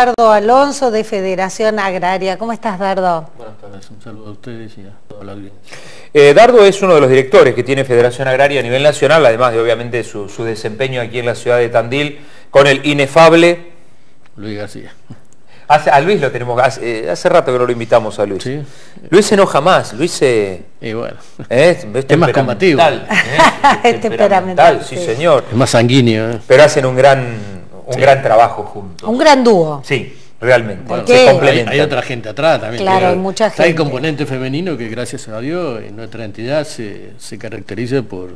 Dardo Alonso de Federación Agraria. ¿Cómo estás, Dardo? Buenas tardes, un saludo a ustedes y a toda la audiencia. Eh, Dardo es uno de los directores que tiene Federación Agraria a nivel nacional, además de obviamente su, desempeño aquí en la ciudad de Tandil, con el inefable... Luis García. a Luis lo tenemos, hace, hace, rato que no lo invitamos a Luis. Luis se enoja más, Luis se... Y bueno, es, más combativo. ¿eh? Es temperamental, sí, señor. Es más sanguíneo. ¿eh? Pero hacen un gran un gran trabajo juntos. Un gran dúo. Sí, realmente. hay, otra gente atrás también. Claro, hay mucha gente. Hay componente femenino que gracias a Dios en nuestra entidad se, caracteriza por,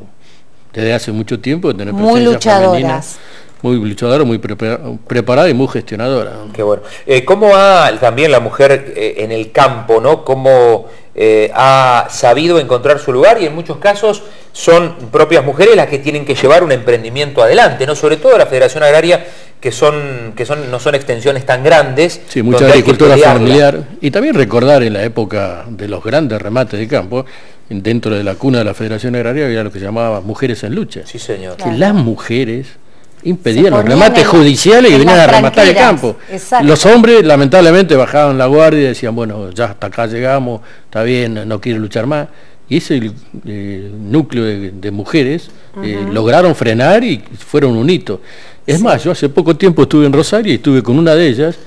desde hace mucho tiempo, tener muy luchadoras. muy luchadora, muy preparada y muy gestionadora. Qué bueno. Eh, ¿Cómo va también la mujer eh, en el campo, no? ¿Cómo eh, ha sabido encontrar su lugar y en muchos casos son propias mujeres las que tienen que llevar un emprendimiento adelante, ¿no? Sobre todo la Federación Agraria que son que son no son extensiones tan grandes. Sí, mucha agricultura familiar y también recordar en la época de los grandes remates de campo, dentro de la cuna de la Federación Agraria había lo que se llamaba mujeres en lucha. Sí, señor. Que las mujeres impedían los remates judiciales que venían a rematar el campo. Los hombres lamentablemente bajaban la guardia y decían, bueno, ya hasta acá llegamos, está bien, no quiero luchar más. Y ese núcleo de, mujeres eh, lograron frenar y fueron un hito. Es más, yo hace poco tiempo estuve en Rosario y estuve con una de ellas,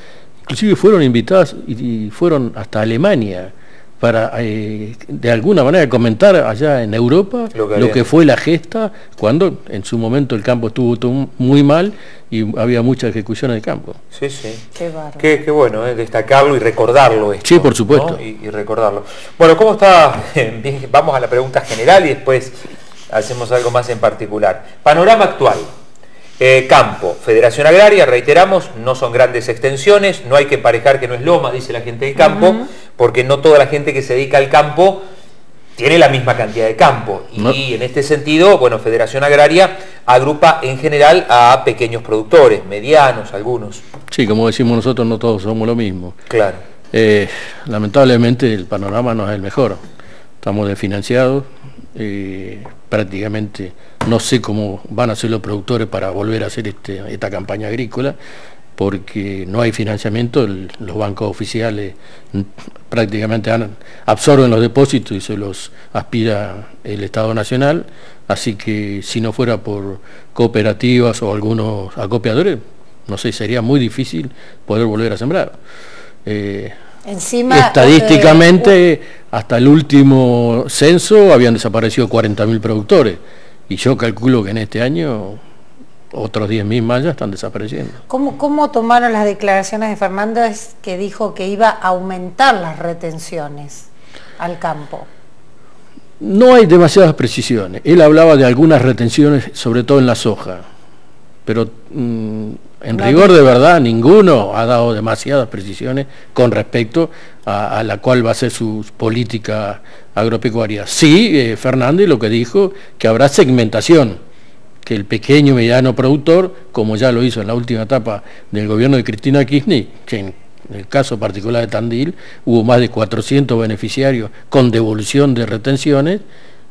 inclusive fueron invitadas y, fueron hasta Alemania para eh, de alguna manera comentar allá en Europa lo que, fue la gesta cuando en su momento el campo estuvo muy mal y había muchas ejecuciones de campo. Sí, sí. Qué, qué, bueno eh, destacarlo y recordarlo esto. Sí, por supuesto. Y, recordarlo. Bueno, ¿cómo está? Vamos a la pregunta general y después hacemos algo más en particular. Panorama actual. Eh, campo, Federación Agraria, reiteramos, no son grandes extensiones, no hay que emparejar que no es loma, dice la gente del campo, porque no toda la gente que se dedica al campo tiene la misma cantidad de campo. Y en este sentido, bueno, Federación Agraria agrupa en general a pequeños productores, medianos, algunos. Sí, como decimos nosotros, no todos somos lo mismo. Claro. Eh, lamentablemente el panorama no es el mejor. Estamos desfinanciados, eh, prácticamente no sé cómo van a ser los productores para volver a hacer este, esta campaña agrícola, porque no hay financiamiento, los bancos oficiales prácticamente absorben los depósitos y se los aspira el Estado Nacional, así que si no fuera por cooperativas o algunos acopiadores, no sé, sería muy difícil poder volver a sembrar. Eh, Encima, estadísticamente, eh, hasta el último censo habían desaparecido 40.000 productores. Y yo calculo que en este año otros 10.000 más ya están desapareciendo. ¿Cómo, ¿Cómo tomaron las declaraciones de Fernández que dijo que iba a aumentar las retenciones al campo? No hay demasiadas precisiones. Él hablaba de algunas retenciones, sobre todo en la soja, pero mm, en rigor de verdad ninguno ha dado demasiadas precisiones con respecto a, la cual va a ser su política agropecuaria. Sí, eh, Fernández lo que dijo, que habrá segmentación, que el pequeño mediano productor, como ya lo hizo en la última etapa del gobierno de Cristina Kirchner, que en el caso particular de Tandil hubo más de 400 beneficiarios con devolución de retenciones,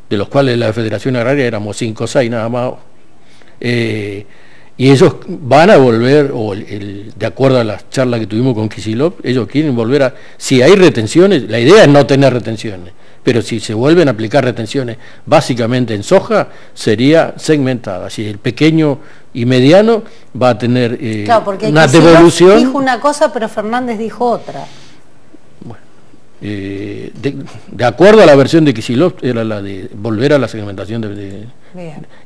de los cuales la Federación Agraria éramos 5 o 6 nada más. Eh, y ellos van a volver, o de acuerdo a las charlas que tuvimos con Kisilov, ellos quieren volver a... Si hay retenciones, la idea es no tener retenciones, pero si se vuelven a aplicar retenciones básicamente en soja, sería segmentada. Si el pequeño y mediano va a tener eh, una devolución... Dijo una cosa, pero Fernández dijo otra. Eh, de, acuerdo a la versión de Kisilov, era la de volver a la segmentación de,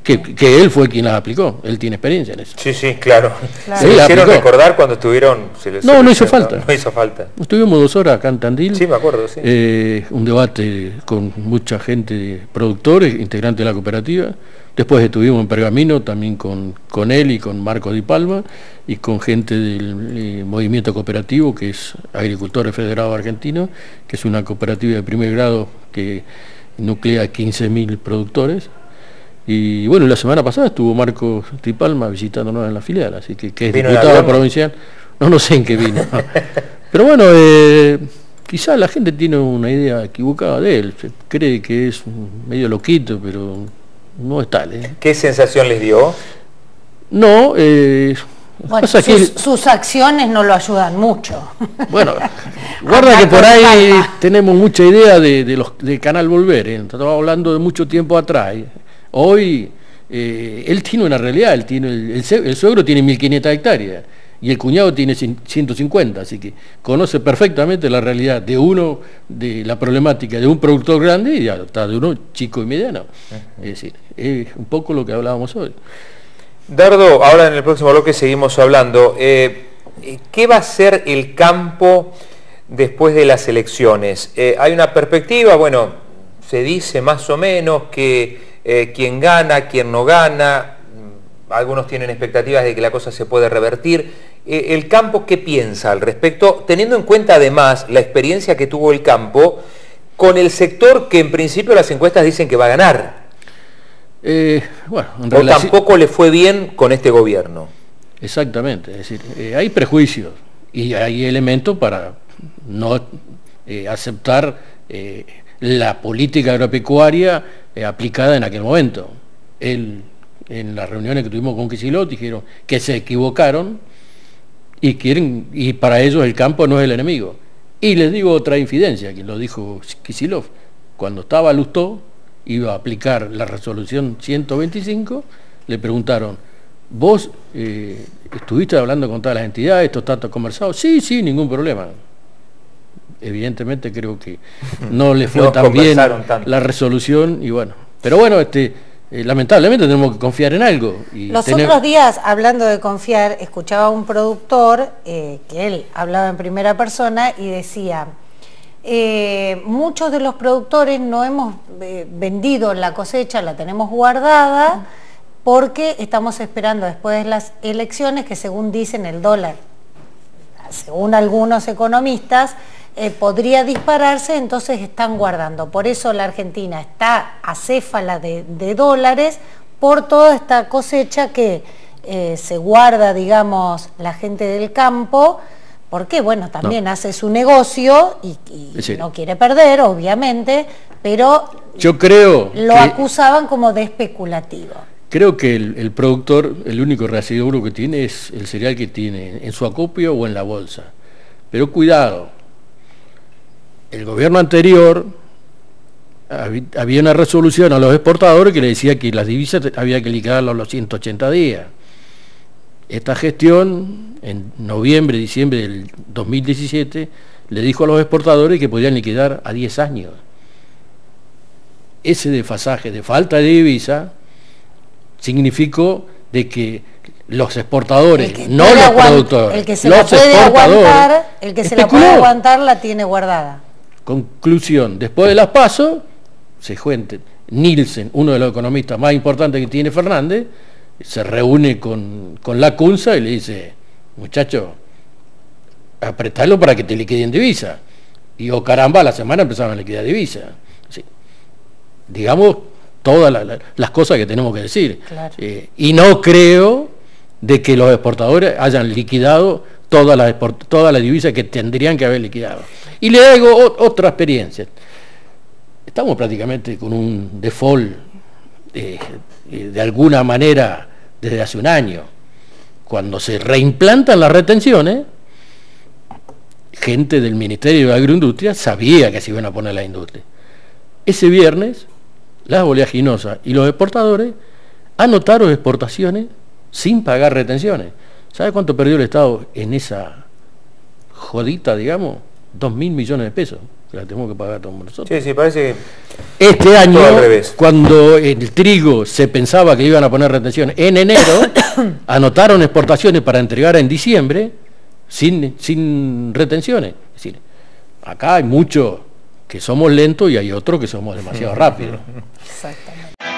que, él fue quien la aplicó, él tiene experiencia en eso. Sí, sí, claro. Se le hicieron recordar cuando estuvieron... no, no hizo falta. No hizo falta. Estuvimos dos horas acá en Tandil. Sí, me acuerdo, sí. Eh, un debate con mucha gente, productores, integrantes de la cooperativa. Después estuvimos en Pergamino también con, con él y con Marco Di Palma y con gente del eh, movimiento cooperativo que es Agricultores Federados Argentinos, que es una cooperativa de primer grado que nuclea 15.000 productores. Y bueno, la semana pasada estuvo Marco Di Palma visitándonos en la filial, así que, que es diputado provincial. No, no sé en qué vino. Pero bueno, eh, quizás la gente tiene una idea equivocada de él. Se cree que es medio loquito, pero no es tal. ¿eh? ¿Qué sensación les dio? No, eh, Bueno, sus, acciones no lo ayudan mucho. Bueno, guarda que por ahí tenemos mucha idea de, los, de Canal Volver, ¿eh? estamos hablando de mucho tiempo atrás. Hoy eh, él tiene una realidad, él tiene, el, suegro tiene 1.500 hectáreas y el cuñado tiene 150, así que conoce perfectamente la realidad de uno, de la problemática de un productor grande y hasta de uno chico y mediano. Es decir, es un poco lo que hablábamos hoy. Dardo, ahora en el próximo bloque seguimos hablando. Eh, ¿Qué va a ser el campo después de las elecciones? Eh, hay una perspectiva, bueno, se dice más o menos que eh, quien gana, quien no gana, mm, algunos tienen expectativas de que la cosa se puede revertir. ¿El campo qué piensa al respecto? Teniendo en cuenta además la experiencia que tuvo el campo con el sector que en principio las encuestas dicen que va a ganar. Eh, bueno, o tampoco le fue bien con este gobierno. Exactamente, es decir, eh, hay prejuicios y hay elementos para no eh, aceptar la política agropecuaria aplicada en aquel momento. en las reuniones que tuvimos con Kisilov dijeron que se equivocaron y quieren y para ellos el campo no es el enemigo. Y les digo otra infidencia, que lo dijo Kisilov, cuando estaba Lustó, iba a aplicar la resolución 125, le preguntaron, ¿vos eh, estuviste hablando con todas las entidades, esto está conversado? Sí, sí, ningún problema. Evidentemente creo que no le fue tan bien la resolución y bueno, pero bueno, este, eh, lamentablemente tenemos que confiar en algo. Y Los otros días, hablando de confiar, escuchaba a un productor eh, que él hablaba en primera persona y decía, eh, muchos de los productores no hemos vendido la cosecha, la tenemos guardada porque estamos esperando después de las elecciones que según dicen el dólar, según algunos economistas, eh, podría dispararse, entonces están guardando. Por eso la Argentina está acéfala de, de dólares por toda esta cosecha que se guarda, digamos, la gente del campo, porque, bueno, también hace su negocio y, no quiere perder, obviamente, pero yo creo lo acusaban como de especulativo. Creo que el, productor, el único residuo que tiene es el cereal que tiene en su acopio o en la bolsa. Pero cuidado, el gobierno anterior había una resolución a los exportadores que le decía que las divisas había que liquidarlas a los 180 días. Esta gestión, en noviembre, diciembre del 2017, le dijo a los exportadores que podían liquidar a 10 años. Ese desfasaje de falta de divisa significó de que los exportadores, no los productores, el que se la puede aguantar, el que se la puede aguantar la tiene guardada. Conclusión, después de las pasos, se cuente, Nielsen, uno de los economistas más importantes que tiene Fernández, se reúne con, la CUNSA y le dice, muchacho, apretalo para que te liquiden divisa. Y oh caramba, la semana empezaron a liquidar divisa. Digamos todas las cosas que tenemos que decir. Eh, y no creo de que los exportadores hayan liquidado todas las toda la divisas que tendrían que haber liquidado. Y le hago otra experiencia. Estamos prácticamente con un default eh, de alguna manera desde hace un año. Cuando se reimplantan las retenciones, gente del Ministerio de Agroindustria sabía que se iban a poner la industria. Ese viernes, las oleaginosas y los exportadores anotaron exportaciones sin pagar retenciones. ¿Sabe cuánto perdió el Estado en esa jodita, digamos? Dos mil millones de pesos la tenemos que pagar todos nosotros. Sí, sí, parece que Este año, cuando el trigo se pensaba que iban a poner retenciones, en enero anotaron exportaciones para entregar en diciembre sin, sin retenciones. Es decir, acá hay muchos que somos lentos y hay otros que somos demasiado rápidos. Exactamente.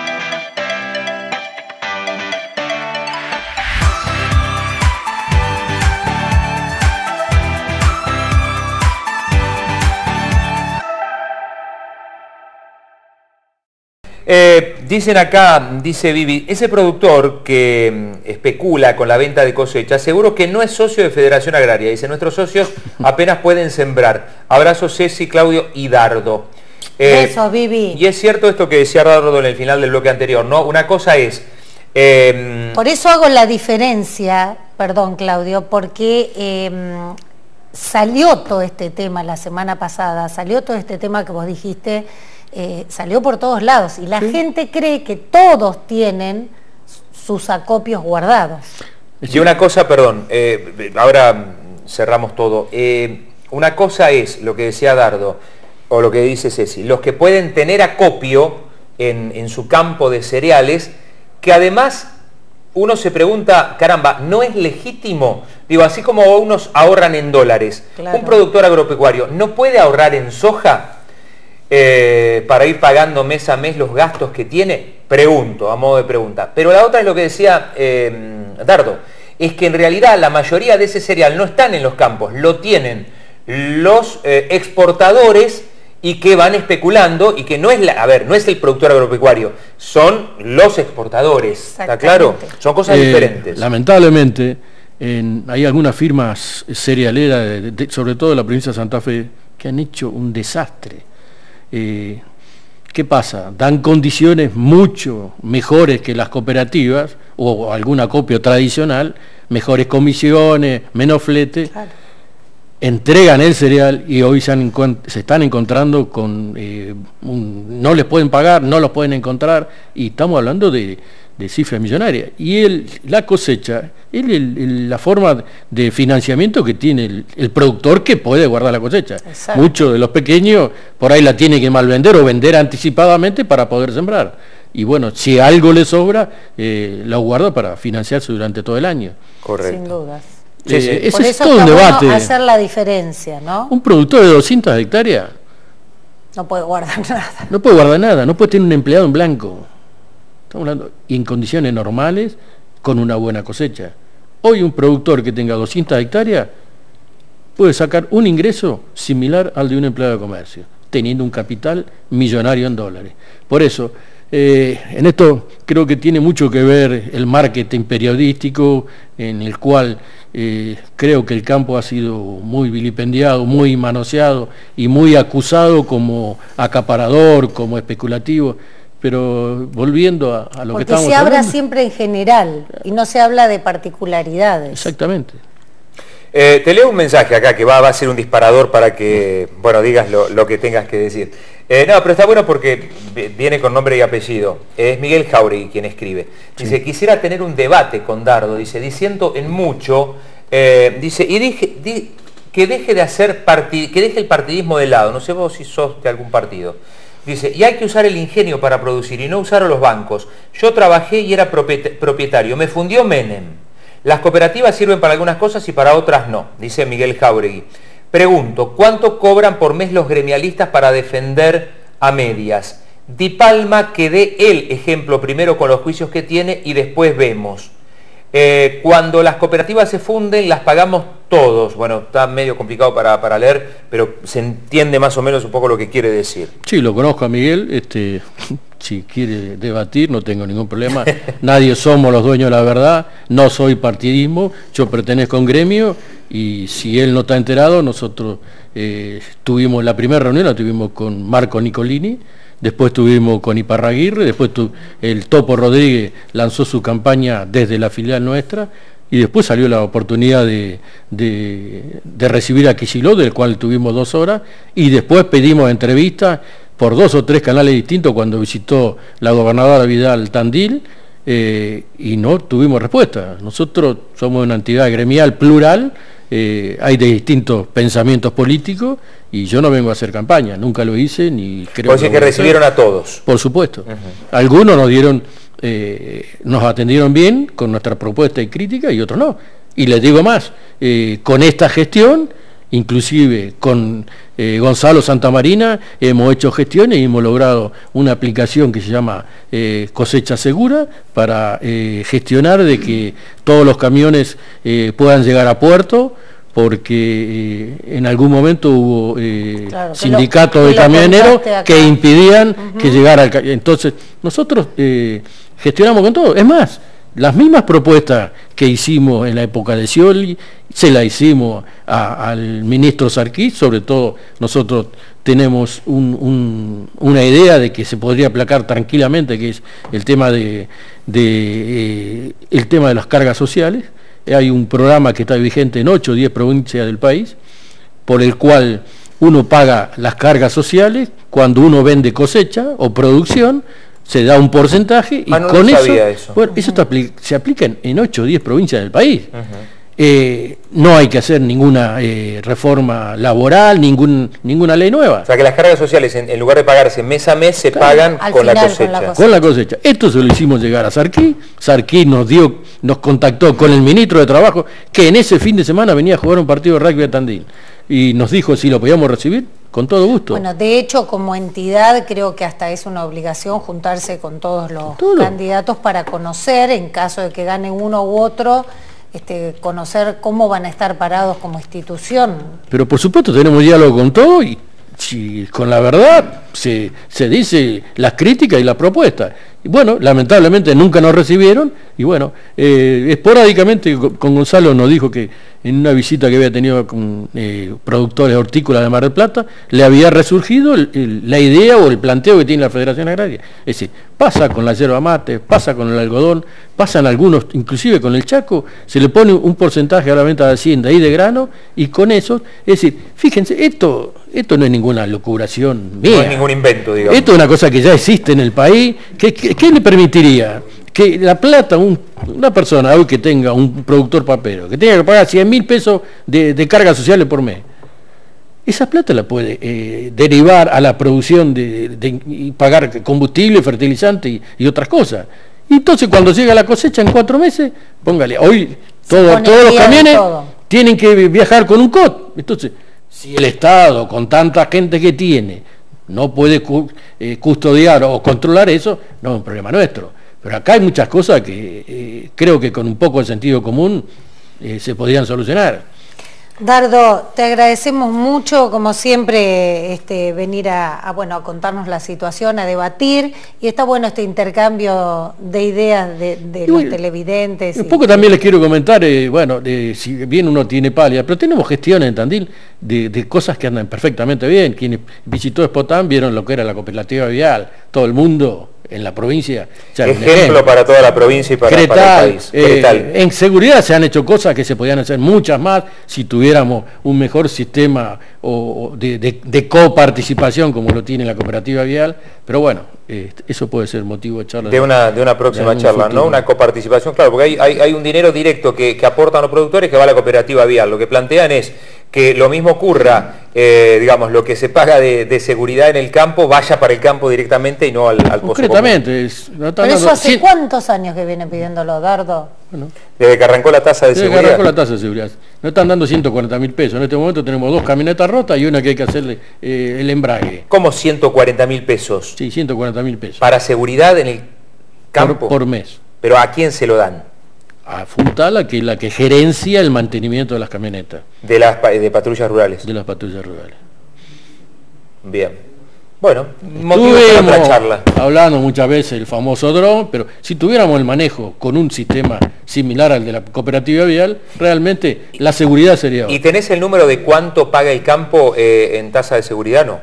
Eh, dicen acá, dice Vivi, ese productor que mm, especula con la venta de cosecha, seguro que no es socio de Federación Agraria. Dice, nuestros socios apenas pueden sembrar. Abrazo Ceci, Claudio y Dardo. Eh, Eso, Vivi. Y es cierto esto que decía Dardo en el final del bloque anterior, ¿no? Una cosa es... Em, Por eso hago la diferencia perdón Claudio, porque em, salió todo este tema la semana pasada, salió todo este tema que vos dijiste, eh, salió por todos lados y la gente cree que todos tienen sus acopios guardados. Y una cosa, perdón, eh, ahora cerramos todo. Eh, una cosa es lo que decía Dardo, o lo que dice Ceci, los que pueden tener acopio en, en su campo de cereales, que además uno se pregunta, caramba, ¿no es legítimo? Digo, así como unos ahorran en dólares, un productor agropecuario no puede ahorrar en soja eh, para ir pagando mes a mes los gastos que tiene. Pregunto, a modo de pregunta. Pero la otra es lo que decía eh, Dardo, es que en realidad la mayoría de ese cereal no están en los campos, lo tienen los eh, exportadores y que van especulando y que no es la, a ver, no es el productor agropecuario, son los exportadores, ¿está claro? Son cosas eh, diferentes. Lamentablemente, hay algunas firmas cerealeras, sobre todo en la provincia de Santa Fe, que han hecho un desastre. Eh, ¿Qué pasa? Dan condiciones mucho mejores que las cooperativas o algún acopio tradicional, mejores comisiones, menos flete entregan el cereal y hoy se, están encontrando con, eh, no les pueden pagar, no los pueden encontrar, y estamos hablando de, cifras millonarias. Y el, la cosecha es la forma de financiamiento que tiene el, productor que puede guardar la cosecha. Muchos de los pequeños por ahí la tienen que mal vender o vender anticipadamente para poder sembrar. Y bueno, si algo le sobra, eh, lo guarda para financiarse durante todo el año. Correcto. Sin dudas. Sí, Ese es todo un debate. hacer la diferencia, ¿no? Un productor de 200 hectáreas no puede guardar nada. No puede guardar nada, no puede tener un empleado en blanco. Estamos hablando en condiciones normales con una buena cosecha. Hoy un productor que tenga 200 hectáreas puede sacar un ingreso similar al de un empleado de comercio, teniendo un capital millonario en dólares. Por eso, eh, en esto creo que tiene mucho que ver el marketing periodístico, en el cual eh, creo que el campo ha sido muy vilipendiado, muy manoseado y muy acusado como acaparador, como especulativo. Pero volviendo a, lo que estamos se habla siempre en general y no se habla de particularidades. Exactamente. Eh, te leo un mensaje acá que va, a ser un disparador para que, bueno, digas lo, que tengas que decir. Eh, no, pero está bueno porque viene con nombre y apellido. Es Miguel Jauregui quien escribe. Dice, quisiera tener un debate con Dardo, dice, diciendo en mucho, eh, dice, y dije, que deje de hacer que deje el partidismo de lado, no sé vos si sos de algún partido. Dice, y hay que usar el ingenio para producir y no usar a los bancos. Yo trabajé y era propietario, me fundió Menem. Las cooperativas sirven para algunas cosas y para otras no, dice Miguel Jauregui. Pregunto, ¿cuánto cobran por mes los gremialistas para defender a medias? Di Palma que dé el ejemplo primero con los juicios que tiene y después vemos. Eh, cuando las cooperativas se funden, las pagamos todos. Bueno, está medio complicado para, leer, pero se entiende más o menos un poco lo que quiere decir. Sí, lo conozco a Miguel, este, si quiere debatir, no tengo ningún problema. Nadie somos los dueños de la verdad, no soy partidismo, yo pertenezco a un gremio y si él no está enterado, nosotros eh, tuvimos la primera reunión, la tuvimos con Marco Nicolini, después tuvimos con Iparraguirre, después el Topo Rodríguez lanzó su campaña desde la filial nuestra y después salió la oportunidad de, recibir a Kicillof, del cual tuvimos dos horas, y después pedimos entrevistas por dos o tres canales distintos cuando visitó la gobernadora Vidal Tandil, eh, y no tuvimos respuesta. Nosotros somos una entidad gremial plural, eh, hay de distintos pensamientos políticos y yo no vengo a hacer campaña, nunca lo hice ni creo que, que recibieron a todos. Por supuesto. Algunos nos dieron, eh, nos atendieron bien con nuestra propuesta y crítica y otros no. Y les digo más, eh, con esta gestión, inclusive con Gonzalo Santamarina, hemos hecho gestiones y hemos logrado una aplicación que se llama cosecha segura para gestionar de que todos los camiones puedan llegar a puerto porque eh, en algún momento hubo eh, sindicatos de camioneros que impidían que llegara al entonces nosotros eh, gestionamos con todo. Es más las mismas propuestas que hicimos en la época de Scioli se las hicimos al ministro Sarquís sobre todo nosotros tenemos una idea de que se podría aplacar tranquilamente que es el tema de, de el tema de las cargas sociales. Hay un programa que está vigente en 8 o 10 provincias del país, por el cual uno paga las cargas sociales cuando uno vende cosecha o producción, se da un porcentaje y Ah, no con eso, bueno, eso apli- se aplica en, en 8 o 10 provincias del país. Eh, no hay que hacer ninguna eh, reforma laboral, ningún, ninguna ley nueva. O sea que las cargas sociales, en, en lugar de pagarse mes a mes, se pagan Al con la cosecha. con la cosecha. Esto se lo hicimos llegar a Sarquí. Sarquí nos dio, nos contactó con el ministro de Trabajo, que en ese fin de semana venía a jugar un partido de rugby a Tandil. Y nos dijo si lo podíamos recibir, con todo gusto. Bueno, de hecho, como entidad creo que hasta es una obligación juntarse con todos los Todo. candidatos para conocer, en caso de que gane uno u otro, este, conocer cómo van a estar parados como institución. Pero por supuesto tenemos diálogo con todo y si con la verdad se, se dice las críticas y las propuestas. Y bueno, lamentablemente nunca nos recibieron y bueno, eh, esporádicamente co- con Gonzalo nos dijo que en una visita que había tenido con eh, productores hortícolas de Mar del Plata, le había resurgido el- el- la idea o el planteo que tiene la Federación Agraria. Es decir, pasa con la yerba mate, pasa con el algodón, pasan algunos, inclusive con el chaco, se le pone un porcentaje a la venta de hacienda y de grano y con eso, es decir, fíjense, esto, esto no es ninguna locuración mía. No es ningún invento, digamos. Esto es una cosa que ya existe en el país. ¿Qué, qué- qué le permitiría? Que la plata, un- una persona hoy que tenga un productor papero, que tenga que pagar 100 mil pesos de, de cargas sociales por mes, esa plata la puede eh, derivar a la producción de, de- y pagar combustible, fertilizante y, y otras cosas. Y entonces cuando llega la cosecha en cuatro meses, póngale, hoy todo- todos los camiones todo. tienen que viajar con un COT. Entonces, si el Estado, con tanta gente que tiene, no puede cu- eh, custodiar o controlar eso, no es un problema nuestro. Pero acá hay muchas cosas que eh, creo que con un poco de sentido común eh, se podían solucionar. Dardo, te agradecemos mucho, como siempre, este, venir a, a, bueno, a contarnos la situación, a debatir, y está bueno este intercambio de ideas de, los bueno, televidentes. Un y- poco también les quiero comentar, eh, bueno, de, si bien uno tiene pálida, pero tenemos gestiones en Tandil de, de cosas que andan perfectamente bien. Quienes visitó Spotán vieron lo que era la cooperativa vial, todo el mundo en la provincia. Ejemplo para toda la provincia y para, para Cretal, el país. eh, en seguridad se han hecho cosas que se podían hacer muchas más si tuviéramos un mejor sistema o, o de, de- de coparticipación como lo tiene la cooperativa vial, pero bueno, eh, eso puede ser motivo de charla. De una, de una próxima charla, futuro. ¿no? Una coparticipación, claro, porque hay, hay, hay un dinero directo que, que aportan los productores que va a la cooperativa vial. Lo que plantean es que lo mismo ocurra, eh, digamos, lo que se paga de, de seguridad en el campo vaya para el campo directamente y no al, al. Concretamente, es- no están Pero eso hace sí, cuántos años que viene pidiéndolo, Dardo. bueno, Desde que arrancó la tasa de desde que seguridad. arrancó la tasa de seguridad. No están dando 140 mil pesos. En este momento tenemos dos camionetas rotas y una que hay que hacerle eh, el embrague. ¿Cómo 140 mil pesos? Sí, 140 mil pesos. Para seguridad en el campo. Por, por mes. Pero ¿a quién se lo dan? A Funtala, que es la que gerencia el mantenimiento de las camionetas, De las de patrullas rurales. de las patrullas rurales. Bien. Bueno, motivo para otra Estuvimos charla. hablando muchas veces del famoso dron, pero si tuviéramos el manejo con un sistema similar al de la cooperativa vial, realmente la seguridad sería ¿Y tenés el número de cuánto paga el campo eh, en tasa de seguridad? No.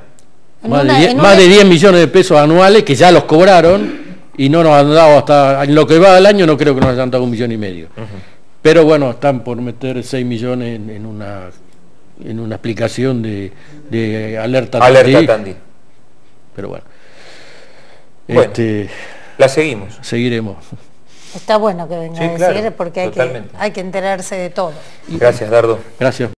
Más, una- de, 10, en más una- de 10 millones de pesos anuales que ya los cobraron y no nos han dado hasta, en lo que va del año no creo que nos hayan dado un millón y medio. Pero bueno, están por meter 6 millones en, en una en una aplicación de, de alerta. Alerta. Tandil. Pero bueno. Bueno. Este, La seguimos. seguiremos. Está bueno que venga Sí, a decir, claro, porque hay que, totalmente. hay que enterarse de todo. Gracias, Dardo. Gracias.